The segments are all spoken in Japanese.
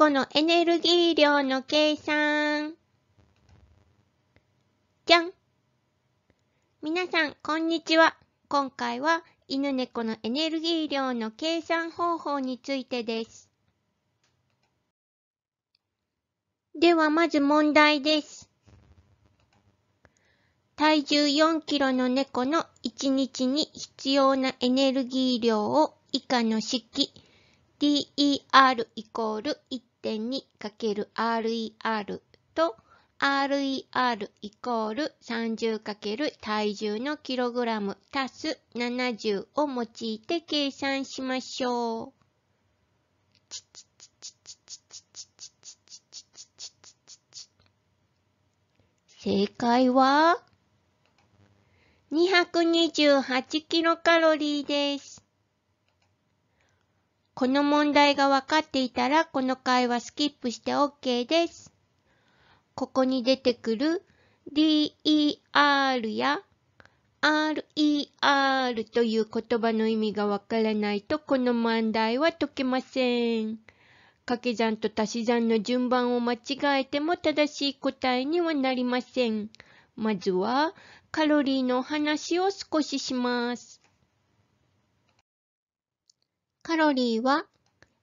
猫のエネルギー量の計算。じゃん皆さん、こんにちは。今回は犬猫のエネルギー量の計算方法についてです。ではまず問題です。体重4キロの猫の1日に必要なエネルギー量を以下の式 DER イコール 1.2×RER と RER イコール 30× 体重のキログラム足す70を用いて計算しましょう。正解は？228キロカロリーです。この問題が分かっていたら、この回はスキップして OK です。ここに出てくる DER や RER という言葉の意味がわからないとこの問題は解けません。掛け算と足し算の順番を間違えても正しい答えにはなりません。まずはカロリーの話を少しします。カロリーは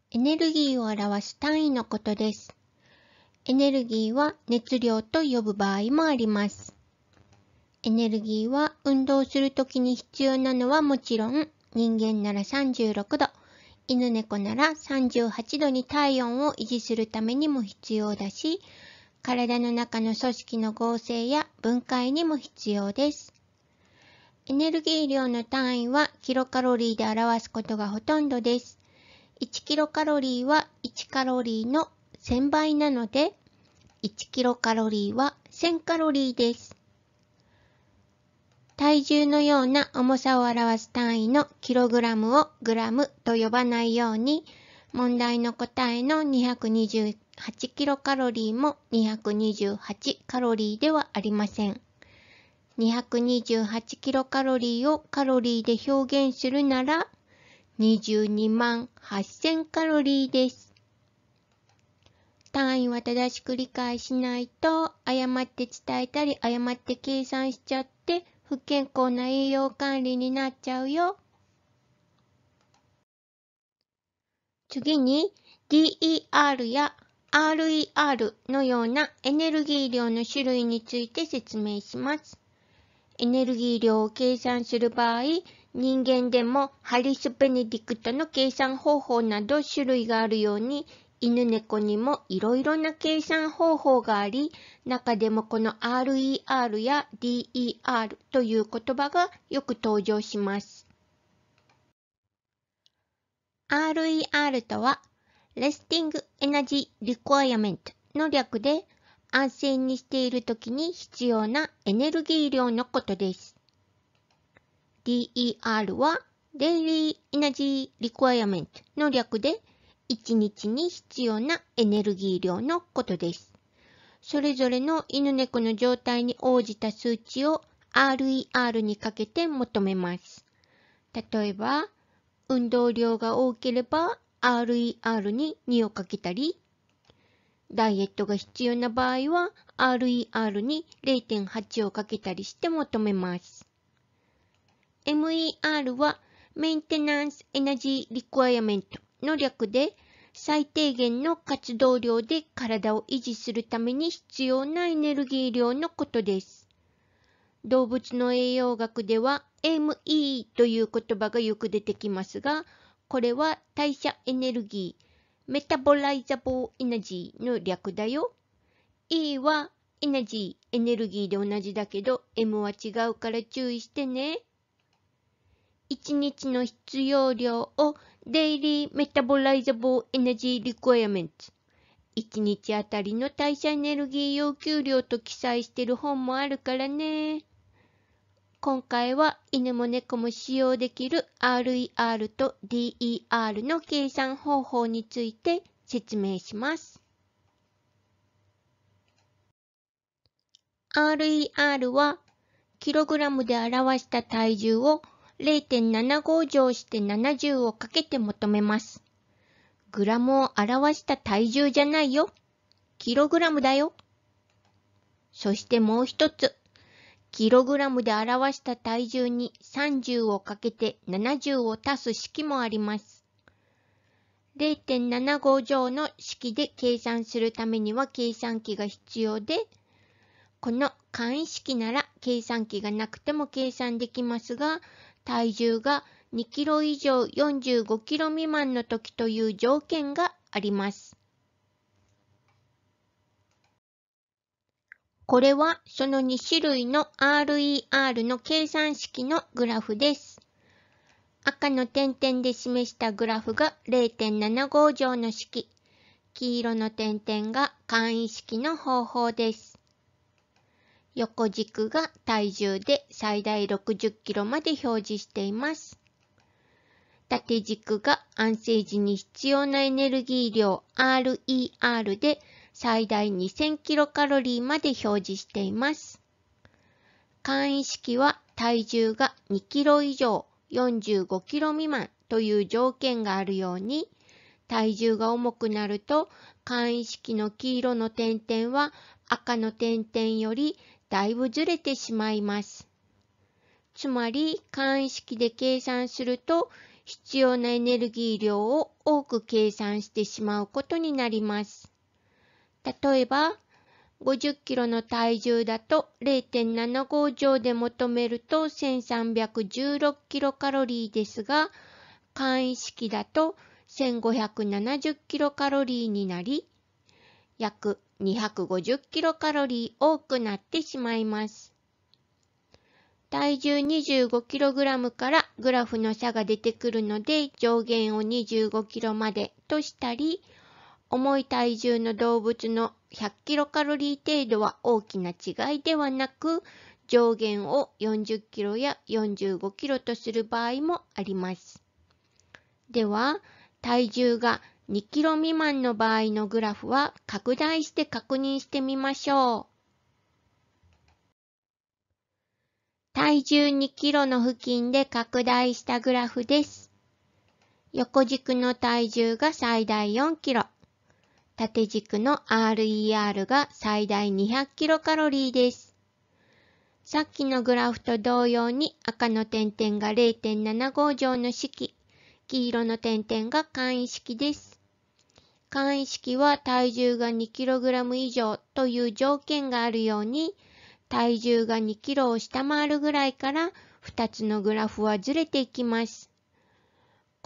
エネルギーを表す単位のことです。エネルギーは熱量と呼ぶ場合もあります。エネルギーは運動するときに必要なのはもちろん人間なら36度、犬猫なら38度に体温を維持するためにも必要だし、体の中の組織の合成や分解にも必要です。エネルギー量の単位はキロカロリーで表すことがほとんどです。1キロカロリーは1カロリーの1000倍なので、1キロカロリーは1000カロリーです。体重のような重さを表す単位のキログラムをグラムと呼ばないように、問題の答えの228キロカロリーも228カロリーではありません。228キロカロリーをカロリーで表現するなら22万8000カロリーです。単位は正しく理解しないと誤って伝えたり誤って計算しちゃって不健康な栄養管理になっちゃうよ。次に DER や RER のようなエネルギー量の種類について説明します。エネルギー量を計算する場合、人間でもハリス・ベネディクトの計算方法など種類があるように、犬猫にもいろいろな計算方法があり、中でもこの RER や DER という言葉がよく登場します。RER とは Resting Energy Requirement の略で安静にしている時に必要なエネルギー量のことです。DER は Daily Energy Requirement の略で1日に必要なエネルギー量のことです。それぞれの犬猫の状態に応じた数値を RER にかけて求めます。例えば、運動量が多ければ RER に2をかけたり、ダイエットが必要な場合は RER に0.8をかけたりして求めます。MER は Maintenance Energy Requirement の略で最低限の活動量で体を維持するために必要なエネルギー量のことです。動物の栄養学では ME という言葉がよく出てきますが、これは代謝エネルギー、メタボライザボーエナジーの略だよ。E はエナジー、エネルギーで同じだけど M は違うから注意してね。1日の必要量を Daily Metabolizable Energy Requirements 1日あたりの代謝エネルギー要求量と記載してる本もあるからね。今回は犬も猫も使用できる RER と DER の計算方法について説明します。RER はキログラムで表した体重を0.75乗して70をかけて求めます。グラムを表した体重じゃないよ。キログラムだよ。そしてもう一つ。キログラムで表した体重に30をかけて70を足す式もあります。0.75乗の式で計算するためには計算機が必要で、この簡易式なら計算機がなくても計算できますが、体重が2キロ以上45キロ未満の時という条件があります。これはその2種類の RER の計算式のグラフです。赤の点々で示したグラフが0.75乗の式。黄色の点々が簡易式の方法です。横軸が体重で最大60キロまで表示しています。縦軸が安静時に必要なエネルギー量 RER で最大2000キロカロリーまで表示しています。簡易式は体重が2キロ以上45キロ未満という条件があるように、体重が重くなると簡易式の黄色の点々は赤の点々よりだいぶずれてしまいます。つまり簡易式で計算すると必要なエネルギー量を多く計算してしまうことになります。例えば、50キロの体重だと0.75乗で求めると1316キロカロリーですが、簡易式だと1570キロカロリーになり、約250キロカロリー多くなってしまいます。体重25キログラムからグラフの差が出てくるので上限を25キロまでとしたり、重い体重の動物の100キロカロリー程度は大きな違いではなく、上限を40キロや45キロとする場合もあります。では、体重が2キロ未満の場合のグラフは拡大して確認してみましょう。体重2キロの付近で拡大したグラフです。横軸の体重が最大4キロ。縦軸の RER が最大200キロカロリーです。さっきのグラフと同様に赤の点々が0.75乗の式、黄色の点々が簡易式です。簡易式は体重が 2kg 以上という条件があるように、体重が 2kg を下回るぐらいから2つのグラフはずれていきます。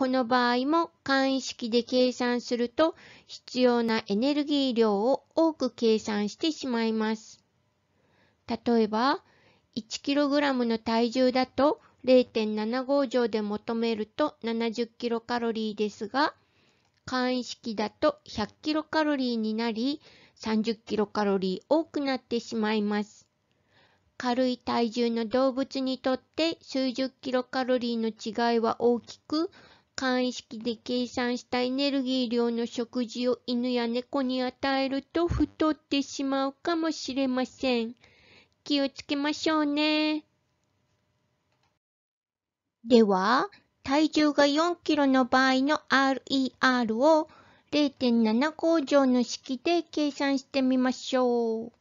この場合も簡易式で計算すると必要なエネルギー量を多く計算してしまいます。例えば、1kg の体重だと0.75乗で求めると 70kcal ですが、簡易式だと 100kcal になり 30kcal 多くなってしまいます。軽い体重の動物にとって数十キロカロリーの違いは大きく、簡易式で計算したエネルギー量の食事を犬や猫に与えると太ってしまうかもしれません。気をつけましょうね。では、体重が4キロの場合の RER を0.7工乗の式で計算してみましょう。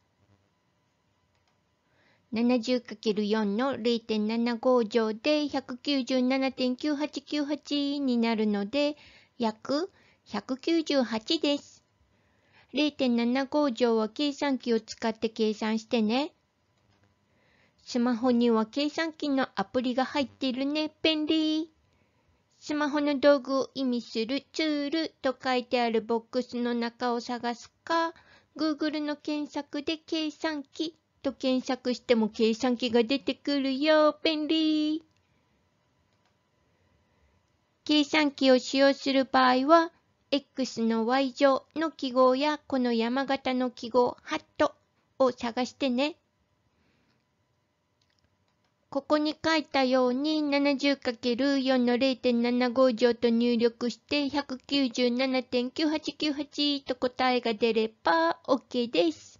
70×4 の0.75乗で197.9898になるので、約198です。0.75乗は計算機を使って計算してね。スマホには計算機のアプリが入っているね。便利。スマホの道具を意味するツールと書いてあるボックスの中を探すか、Google の検索で計算機と検索しても計算機が出てくるよ。便利。計算機を使用する場合は、X の Y 乗の記号やこの山形の記号、ハットを探してね。ここに書いたように 70×4 の0.75乗と入力して197.9898と答えが出れば OK です。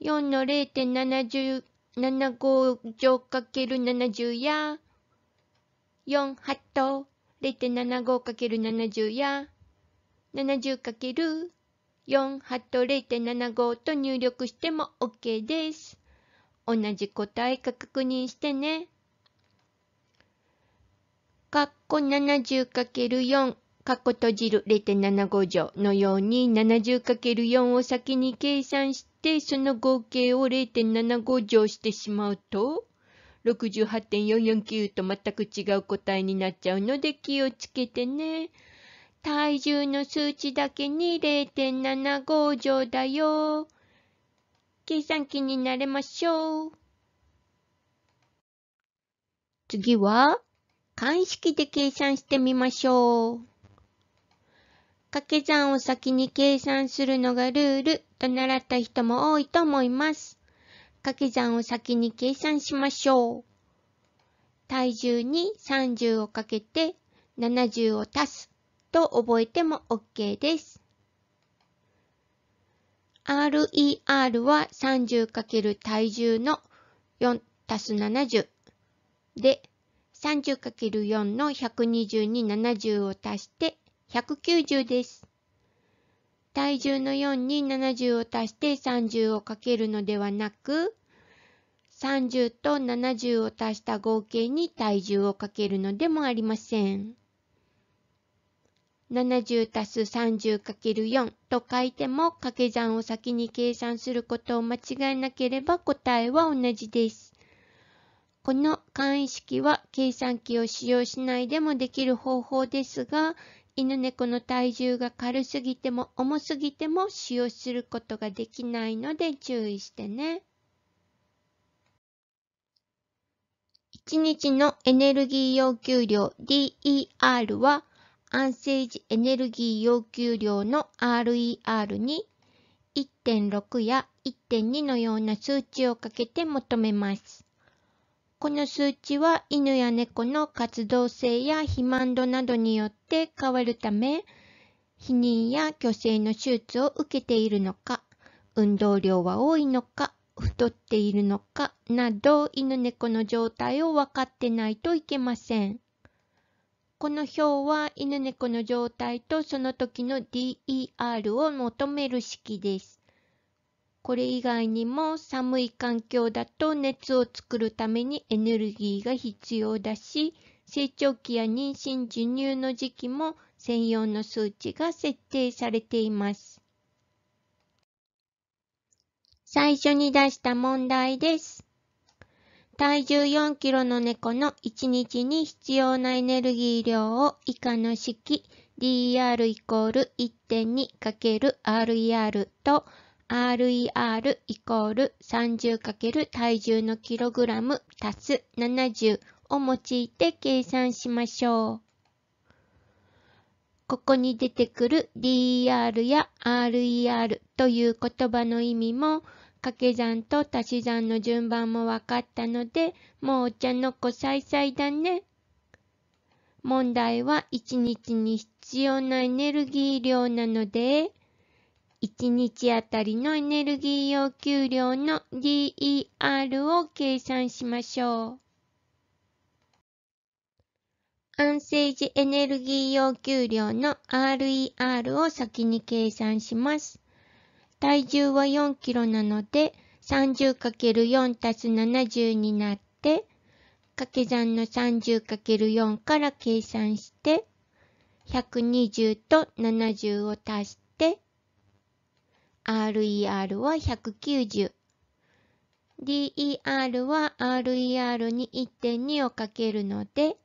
4の0.75乗かける70や、4、8と 0.75×70 や 70× 4ハット0.75と入力しても OK です。同じ答えか確認してね。カッコ 70×4 カッコ閉じる0.75乗のように 70×4 を先に計算してその合計を0.75乗してしまうと68.449と全く違う答えになっちゃうので気をつけてね。体重の数値だけに0.75乗だよ。計算機になれましょう。次は、簡式で計算してみましょう。掛け算を先に計算するのがルールと習った人も多いと思います。掛け算を先に計算しましょう。体重に30をかけて70を足す。と覚えても OK です。RER は 30× 体重の4足す70で 30×4 の120に70を足して190です。体重の4に70を足して30をかけるのではなく、30と70を足した合計に体重をかけるのでもありません。70たす 30×4 と書いても掛け算を先に計算することを間違えなければ答えは同じです。この簡易式は計算機を使用しないでもできる方法ですが、犬猫の体重が軽すぎても重すぎても使用することができないので注意してね。1日のエネルギー要求量 DER は安静時エネルギー要求量の RER に1.6や1.2のような数値をかけて求めます。この数値は犬や猫の活動性や肥満度などによって変わるため、避妊や虚勢の手術を受けているのか、運動量は多いのか、太っているのかなど犬猫の状態を分かってないといけません。この表は犬猫の状態とその時の DER を求める式です。これ以外にも寒い環境だと熱を作るためにエネルギーが必要だし、成長期や妊娠授乳の時期も専用の数値が設定されています。最初に出した問題です。体重4キロの猫の1日に必要なエネルギー量を以下の式 DER イコール 1.2×RER と RER イコール 30× 体重のキログラム足す70を用いて計算しましょう。ここに出てくる DER や RER という言葉の意味も掛け算と足し算の順番も分かったので、もうお茶の子さいさいだね。問題は1日に必要なエネルギー量なので、1日あたりのエネルギー要求量の DER を計算しましょう。安静時エネルギー要求量の RER を先に計算します。体重は4キロなので 30×4 足す70になって掛け算の 30×4 から計算して120と70を足して RER は190 DER は RER に1.2をかけるので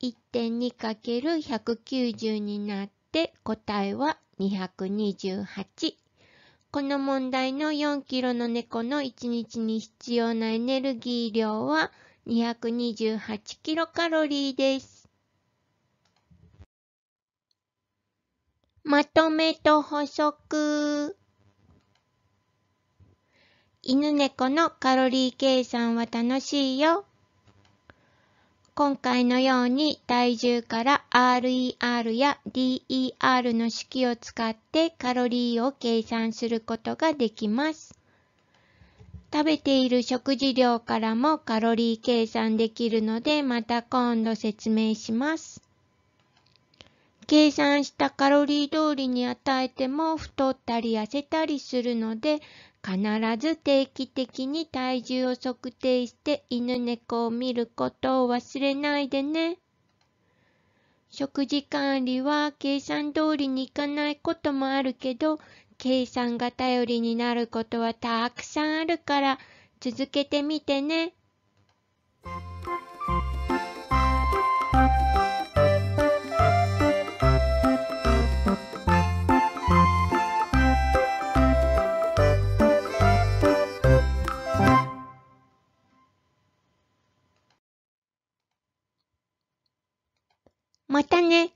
1.2×190 になって答えは228。この問題の4キロの猫の1日に必要なエネルギー量は228キロカロリーです。まとめと補足。犬猫のカロリー計算は楽しいよ。今回のように体重から RER や DER の式を使ってカロリーを計算することができます。食べている食事量からもカロリー計算できるのでまた今度説明します。計算したカロリー通りに与えても太ったり痩せたりするので、必ず定期的に体重を測定して犬猫を見ることを忘れないでね。食事管理は計算通りにいかないこともあるけど、計算が頼りになることはたくさんあるから続けてみてね。またね。